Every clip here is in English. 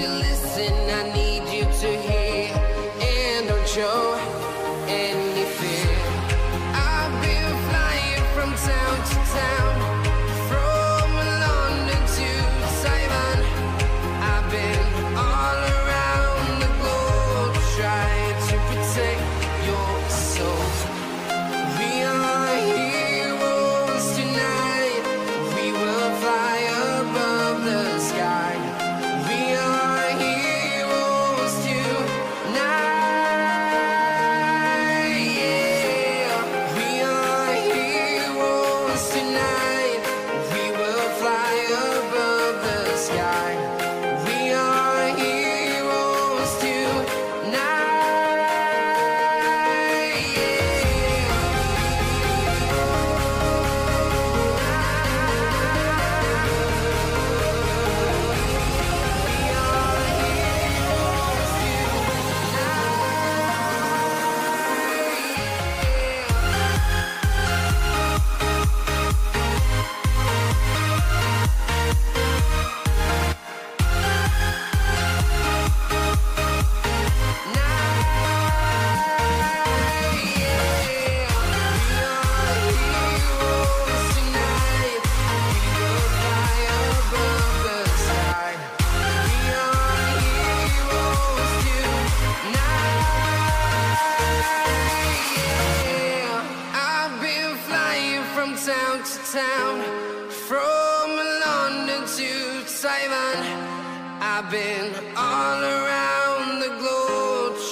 you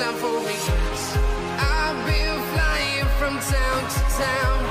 time for weeks. I've been flying from town to town.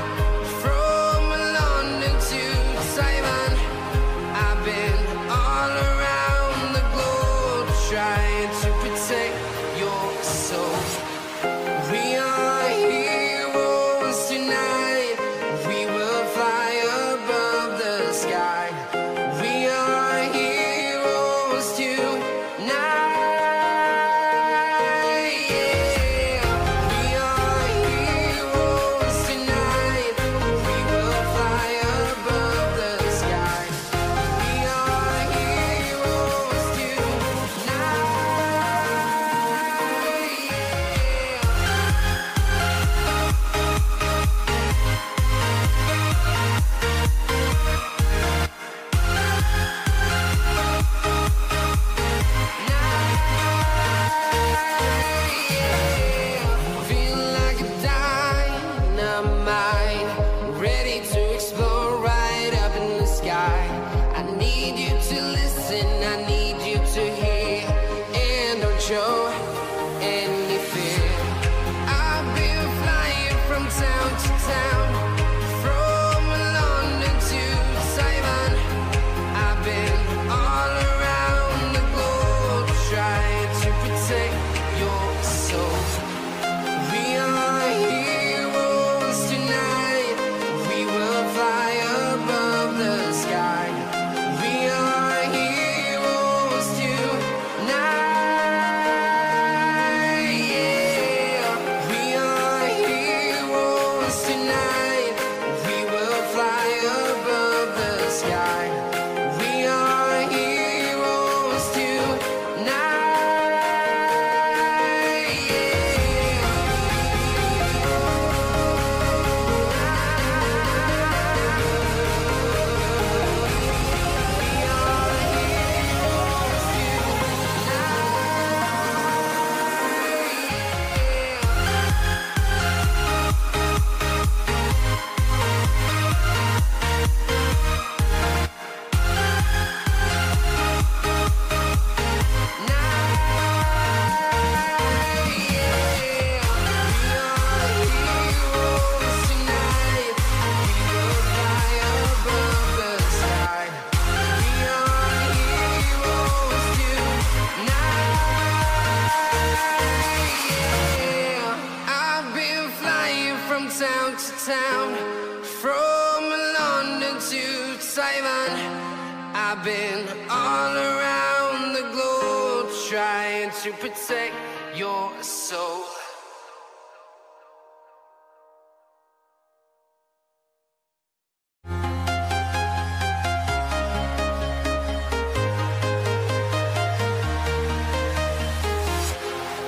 I've been all around the globe trying to protect your soul.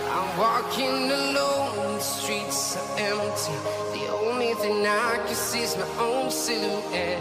I'm walking the lonely streets are empty. The only thing I can see is my own silhouette.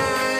night.